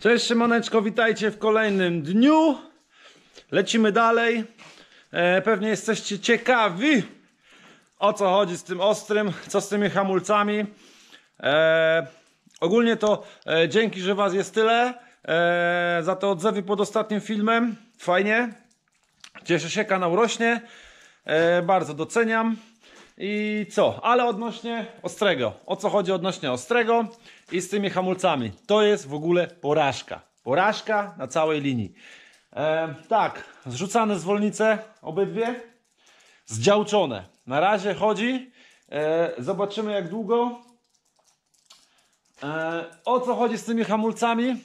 Cześć Szymoneczko, witajcie w kolejnym dniu. Lecimy dalej. E, pewnie jesteście ciekawi o co chodzi z tym ostrym, co z tymi hamulcami. E, ogólnie to e, dzięki, że was jest tyle. E, za te odzewy pod ostatnim filmem. Fajnie. Cieszę się, kanał rośnie. E, bardzo doceniam. I co? Ale odnośnie ostrego. O co chodzi odnośnie ostrego i z tymi hamulcami? To jest w ogóle porażka. Porażka na całej linii. E, tak, zrzucane zwolnice obydwie. Zdziałczone. Na razie chodzi. E, zobaczymy jak długo. E, o co chodzi z tymi hamulcami?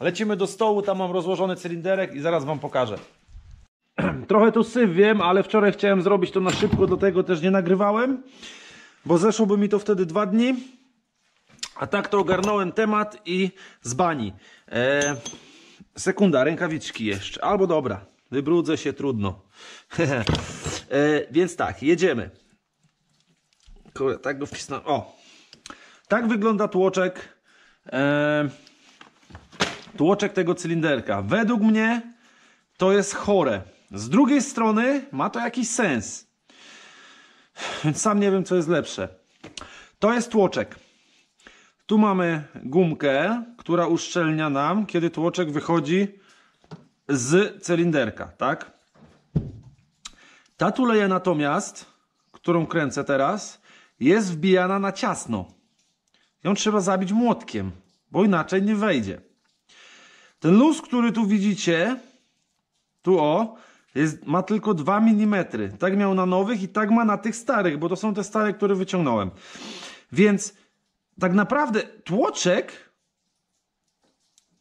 Lecimy do stołu, tam mam rozłożony cylinderek i zaraz wam pokażę. Trochę tu syf wiem, ale wczoraj chciałem zrobić to na szybko, do tego też nie nagrywałem, bo zeszłoby mi to wtedy dwa dni. A tak to ogarnąłem temat i z bani. E, sekunda, rękawiczki jeszcze. Albo dobra, wybrudzę się, trudno. e, więc tak, jedziemy. Kurde, tak go wcisnąłem. O! Tak wygląda tłoczek. E, tłoczek tego cylinderka. Według mnie to jest chore. Z drugiej strony ma to jakiś sens. Więc sam nie wiem, co jest lepsze. To jest tłoczek. Tu mamy gumkę, która uszczelnia nam, kiedy tłoczek wychodzi z cylinderka, tak? Ta tuleja natomiast, którą kręcę teraz, jest wbijana na ciasno. Ją trzeba zabić młotkiem, bo inaczej nie wejdzie. Ten luz, który tu widzicie, tu o, jest, ma tylko 2 mm. Tak miał na nowych i tak ma na tych starych, bo to są te stare, które wyciągnąłem. Więc tak naprawdę tłoczek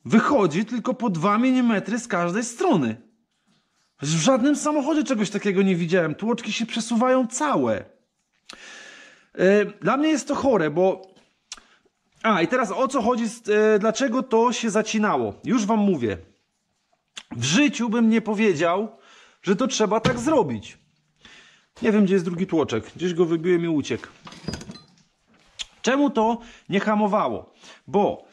wychodzi tylko po 2 mm z każdej strony. W żadnym samochodzie czegoś takiego nie widziałem. Tłoczki się przesuwają całe. Dla mnie jest to chore, bo. A i teraz o co chodzi, e, dlaczego to się zacinało? Już wam mówię. W życiu bym nie powiedział, że to trzeba tak zrobić. Nie wiem, gdzie jest drugi tłoczek. Gdzieś go wybiłem i uciekł. Czemu to nie hamowało? Bo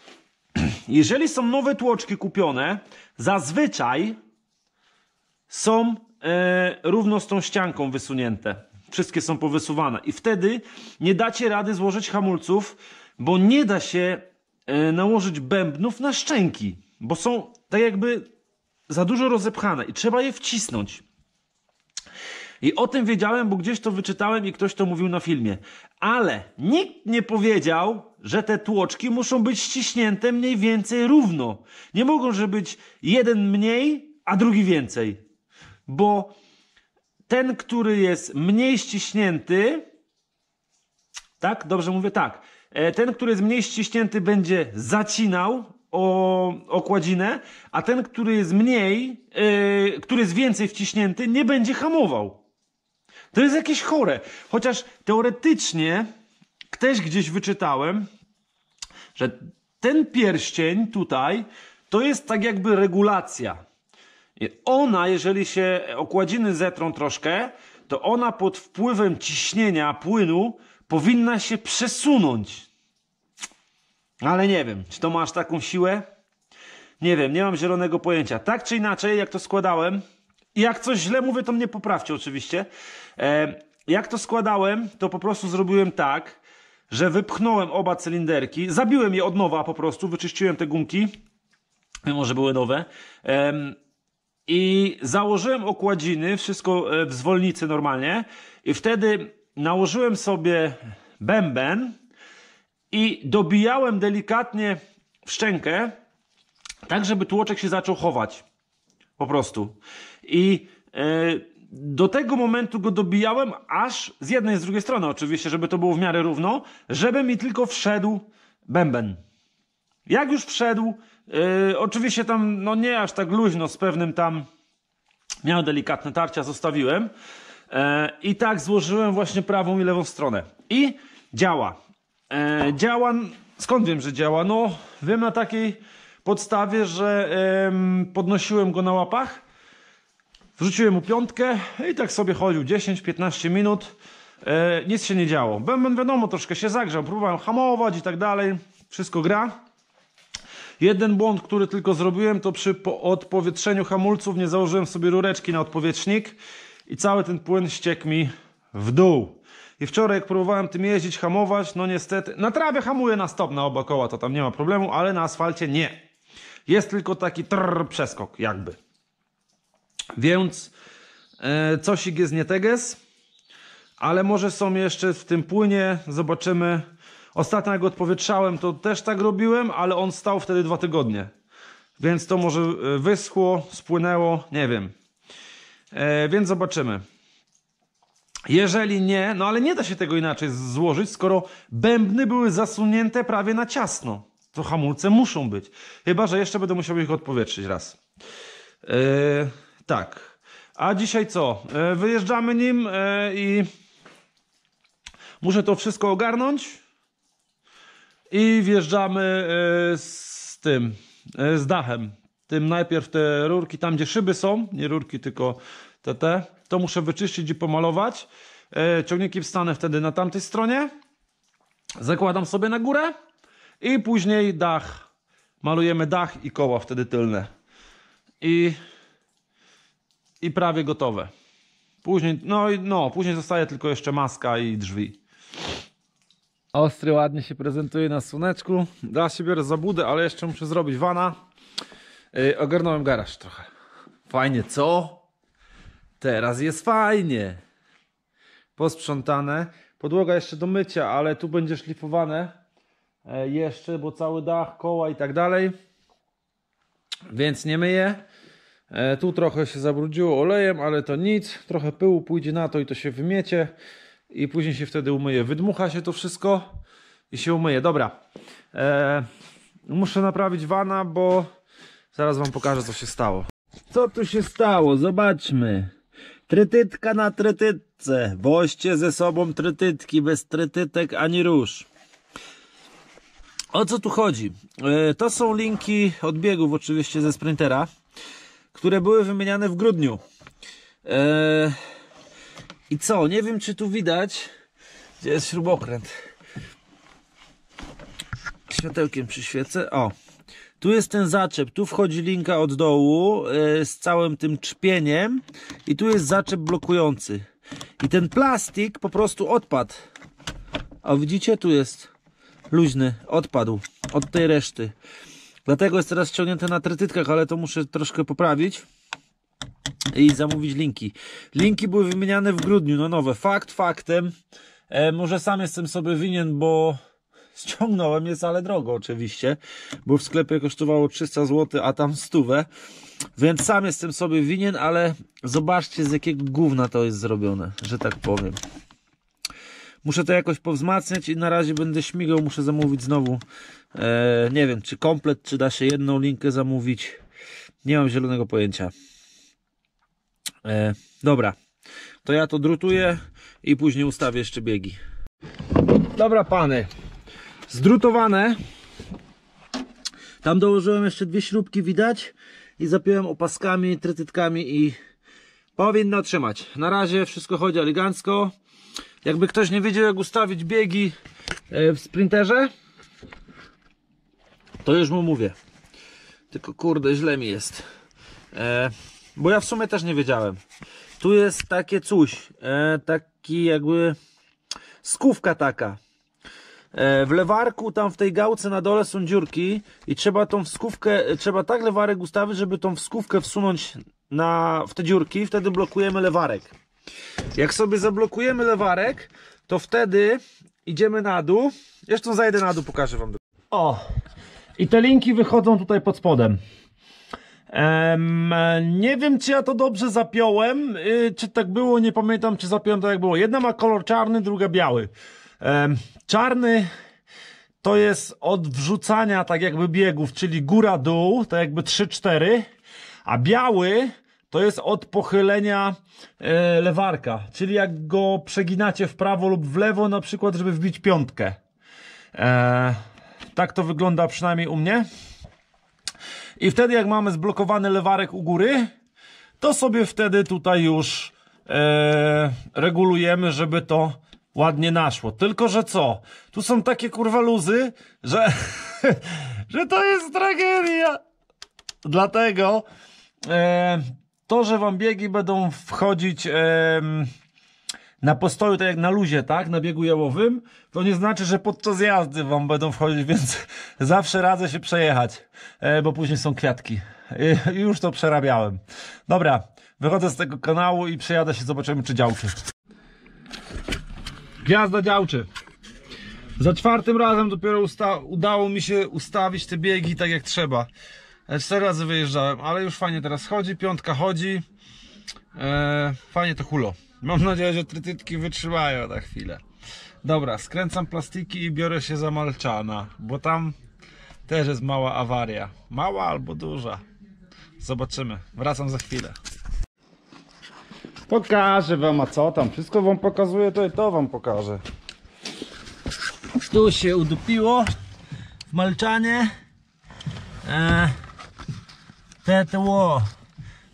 jeżeli są nowe tłoczki kupione, zazwyczaj są e, równo z tą ścianką wysunięte. Wszystkie są powysuwane. I wtedy nie dacie rady złożyć hamulców, bo nie da się e, nałożyć bębnów na szczęki. Bo są tak jakby za dużo rozepchane i trzeba je wcisnąć. I o tym wiedziałem, bo gdzieś to wyczytałem i ktoś to mówił na filmie. Ale nikt nie powiedział, że te tłoczki muszą być ściśnięte mniej więcej równo. Nie mogą, że być jeden mniej, a drugi więcej. Bo ten, który jest mniej ściśnięty, tak, dobrze mówię, tak. E, ten, który jest mniej ściśnięty, będzie zacinał o okładzinę, a ten, który jest mniej, yy, który jest więcej wciśnięty, nie będzie hamował. To jest jakieś chore. Chociaż teoretycznie też gdzieś wyczytałem, że ten pierścień tutaj to jest tak jakby regulacja. Ona, jeżeli się okładziny zetrą troszkę, to ona pod wpływem ciśnienia płynu powinna się przesunąć. Ale nie wiem, czy to masz taką siłę? Nie wiem, nie mam zielonego pojęcia. Tak czy inaczej, jak to składałem, jak coś źle mówię, to mnie poprawcie oczywiście. E, jak to składałem, to po prostu zrobiłem tak, że wypchnąłem oba cylinderki, zabiłem je od nowa po prostu, wyczyściłem te gumki, mimo że były nowe. E, I założyłem okładziny, wszystko w zwolnicy normalnie. I wtedy nałożyłem sobie bęben, i dobijałem delikatnie w szczękę, tak żeby tłoczek się zaczął chować. Po prostu. I e, do tego momentu go dobijałem, aż z jednej i z drugiej strony, oczywiście, żeby to było w miarę równo, żeby mi tylko wszedł bęben. Jak już wszedł, e, oczywiście tam, no nie aż tak luźno, z pewnym tam miał delikatne tarcia, zostawiłem. E, I tak złożyłem właśnie prawą i lewą stronę. I działa. E, działa, skąd wiem, że działa? No, wiem na takiej podstawie, że podnosiłem go na łapach, wrzuciłem mu piątkę i tak sobie chodził 10-15 minut. E, nic się nie działo. Bęben wiadomo, troszkę się zagrzał, próbowałem hamować i tak dalej. Wszystko gra. Jeden błąd, który tylko zrobiłem, to przy po- odpowietrzeniu hamulców nie założyłem sobie rureczki na odpowietrznik i cały ten płyn ściekł mi w dół. I wczoraj jak próbowałem tym jeździć, hamować, no niestety, na trawie hamuję na stop na oba koła, to tam nie ma problemu, ale na asfalcie nie. Jest tylko taki trrr przeskok, jakby. Więc e, jest nie teges, ale może są jeszcze w tym płynie, zobaczymy. Ostatnio jak go odpowietrzałem, to też tak robiłem, ale on stał wtedy dwa tygodnie. Więc to może e, wyschło, spłynęło, nie wiem. E, więc zobaczymy. Jeżeli nie, no ale nie da się tego inaczej złożyć, skoro bębny były zasunięte prawie na ciasno. To hamulce muszą być. Chyba, że jeszcze będę musiał ich odpowietrzyć raz. Yy, tak. A dzisiaj co? Yy, wyjeżdżamy nim yy, i muszę to wszystko ogarnąć. I wjeżdżamy yy, z tym, z dachem. Tym najpierw te rurki, tam gdzie szyby są, nie rurki, tylko te, te to muszę wyczyścić i pomalować. Ciągniki wstanę wtedy na tamtej stronie. Zakładam sobie na górę i później dach. Malujemy dach i koła wtedy tylne. I, i prawie gotowe. Później, no, i- no, później zostaje tylko jeszcze maska i drzwi. Ostry ładnie się prezentuje na słoneczku. Da się biorę za budę, ale jeszcze muszę zrobić wana. Yy, ogarnąłem garaż trochę. Fajnie, co? Teraz jest fajnie. Posprzątane. Podłoga jeszcze do mycia, ale tu będzie szlifowane e, jeszcze, bo cały dach, koła i tak dalej. Więc nie myję. E, Tu trochę się zabrudziło olejem, ale to nic. Trochę pyłu pójdzie na to i to się wymiecie. I później się wtedy umyje. Wydmucha się to wszystko i się umyje. Dobra. E, muszę naprawić wana, bo zaraz wam pokażę co się stało. Co tu się stało? Zobaczmy. Trytytka na trytytce. Woźcie ze sobą trytytki, bez trytytek ani róż. O co tu chodzi? E, To są linki odbiegów oczywiście ze sprintera, które były wymieniane w grudniu. E, I co? Nie wiem czy tu widać, gdzie jest śrubokręt. Światełkiem przyświecę. O, tu jest ten zaczep, tu wchodzi linka od dołu e, z całym tym czpieniem i tu jest zaczep blokujący. I ten plastik po prostu odpadł. A widzicie, tu jest luźny, odpadł od tej reszty. Dlatego jest teraz ściągnięte na trytytkach, ale to muszę troszkę poprawić i zamówić linki. Linki były wymieniane w grudniu, no nowe. Fakt faktem. E, może sam jestem sobie winien, bo ściągnąłem jest, ale drogo oczywiście, bo w sklepie kosztowało 300 zł, a tam stówę. Więc sam jestem sobie winien, ale zobaczcie z jakiego gówna to jest zrobione, że tak powiem. Muszę to jakoś powzmacniać i na razie będę śmigał, muszę zamówić znowu. E, nie wiem, czy komplet, czy da się jedną linkę zamówić. Nie mam zielonego pojęcia. E, dobra, to ja to drutuję i później ustawię jeszcze biegi. Dobra, pany. Zdrutowane. Tam dołożyłem jeszcze dwie śrubki, widać. I zapiąłem opaskami, trytytkami i powinno trzymać. Na razie wszystko chodzi elegancko. Jakby ktoś nie wiedział jak ustawić biegi e, w sprinterze, to już mu mówię. Tylko kurde, źle mi jest. E, bo ja w sumie też nie wiedziałem. Tu jest takie coś, e, taki jakby skówka taka. E, w lewarku, tam w tej gałce na dole są dziurki i trzeba tą skówkę, e, trzeba tak lewarek ustawić, żeby tą skówkę wsunąć na, w te dziurki, wtedy blokujemy lewarek. Jak sobie zablokujemy lewarek, to wtedy idziemy na dół. Zresztą zajdę na dół, pokażę wam. O! I te linki wychodzą tutaj pod spodem. Em, nie wiem, czy ja to dobrze zapiąłem, y, czy tak było, nie pamiętam, czy zapiąłem tak jak było. Jedna ma kolor czarny, druga biały. Em, czarny to jest od wrzucania tak jakby biegów, czyli góra-dół, tak jakby 3-4, a biały to jest od pochylenia e, lewarka, czyli jak go przeginacie w prawo lub w lewo, na przykład, żeby wbić piątkę. E, tak to wygląda przynajmniej u mnie. I wtedy jak mamy zblokowany lewarek u góry, to sobie wtedy tutaj już e, regulujemy, żeby to ładnie naszło. Tylko, że co? Tu są takie kurwa luzy, że że to jest tragedia. Dlatego e, to, że wam biegi będą wchodzić e, na postoju, tak jak na luzie, tak? Na biegu jałowym, to nie znaczy, że podczas jazdy wam będą wchodzić, więc zawsze radzę się przejechać, e, bo później są kwiatki. I już to przerabiałem. Dobra, wychodzę z tego kanału i przejadę się, zobaczymy, czy działczy. Gwiazda działczy. Za czwartym razem dopiero udało mi się ustawić te biegi tak jak trzeba. E, Cztery razy wyjeżdżałem, ale już fajnie teraz chodzi, piątka chodzi. E, fajnie to hulo. Mam nadzieję, że trytytki wytrzymają na chwilę. Dobra, skręcam plastiki i biorę się za Malczana, bo tam też jest mała awaria. Mała albo duża. Zobaczymy. Wracam za chwilę. Pokażę wam, a co tam? Wszystko wam pokazuję, to i to wam pokażę. Tu się udupiło w Malczanie. E, ło.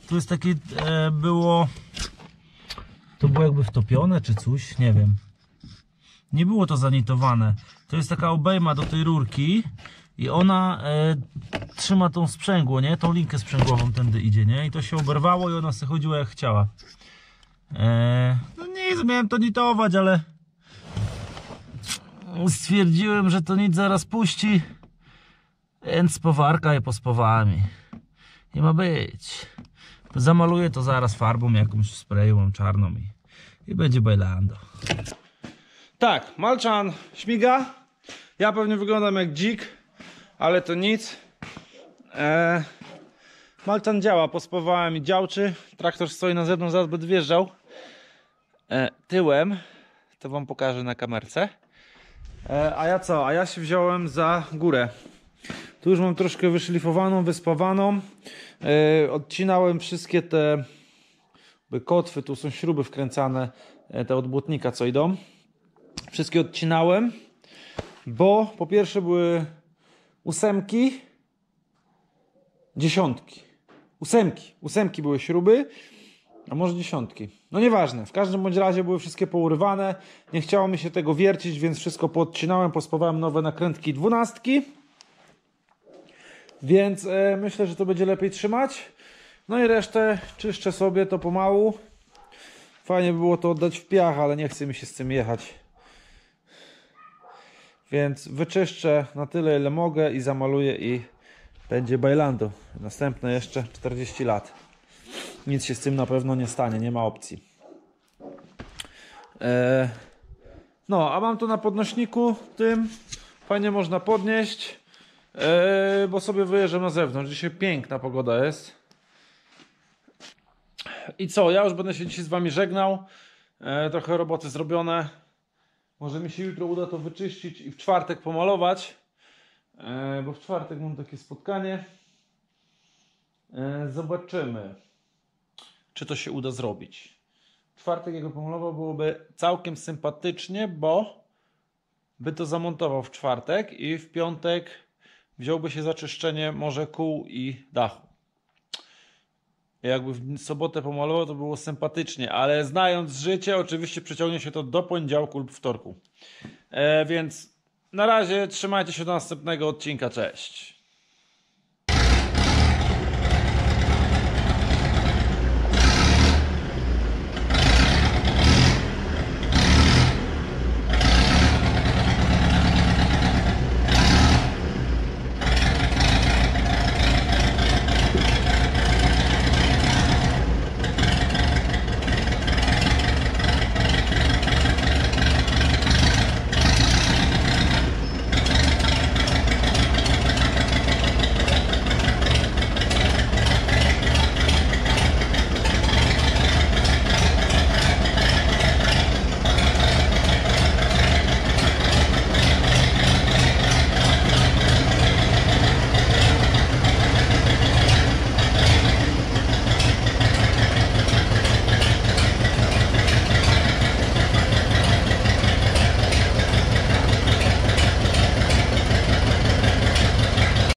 Tu jest takie e, było. To było jakby wtopione czy coś, nie wiem. Nie było to zanitowane. To jest taka obejma do tej rurki i ona e, trzyma tą sprzęgło, nie? Tą linkę sprzęgłową tędy idzie, nie? I to się oberwało i ona sobie chodziła jak chciała. E, no nic, miałem to nitować, ale stwierdziłem, że to nic zaraz puści, więc powarka je pospowami. Nie ma być. Zamaluję to zaraz farbą jakąś sprayową czarną i, i będzie bailando. Tak, Malczan śmiga. Ja pewnie wyglądam jak dzik, ale to nic. Eee, Malczan działa, pospawałem i działczy. Traktor stoi na zewnątrz, zaraz będę wjeżdżał. E, tyłem, to wam pokażę na kamerce. E, a ja co? A ja się wziąłem za górę. Tu już mam troszkę wyszlifowaną, wyspawaną. E, odcinałem wszystkie te kotwy, tu są śruby wkręcane, e, te od błotnika co idą. Wszystkie odcinałem, bo po pierwsze były ósemki, dziesiątki. Ósemki, ósemki były śruby, a może dziesiątki. No nieważne, w każdym bądź razie były wszystkie pourywane. Nie chciało mi się tego wiercić, więc wszystko podcinałem, pospawałem nowe nakrętki dwunastki. Więc e, myślę, że to będzie lepiej trzymać. No i resztę czyszczę sobie to pomału. Fajnie by było to oddać w piach, ale nie chce mi się z tym jechać. Więc wyczyszczę na tyle, ile mogę i zamaluję i będzie bailando. Następne jeszcze 40 lat. Nic się z tym na pewno nie stanie, nie ma opcji. E, no, a mam to na podnośniku tym. Fajnie można podnieść, e, bo sobie wyjeżdżam na zewnątrz. Dzisiaj piękna pogoda jest. I co, ja już będę się dzisiaj z Wami żegnał. E, trochę roboty zrobione. Może mi się jutro uda to wyczyścić i w czwartek pomalować. E, bo w czwartek mam takie spotkanie. Zobaczymy, czy to się uda zrobić. W czwartek jego pomalował byłoby całkiem sympatycznie, bo by to zamontował w czwartek i w piątek wziąłby się za czyszczenie może kół i dachu. Jakby w sobotę pomalował, to było sympatycznie, ale znając życie, oczywiście przeciągnie się to do poniedziałku lub wtorku. E, więc na razie trzymajcie się do następnego odcinka. Cześć.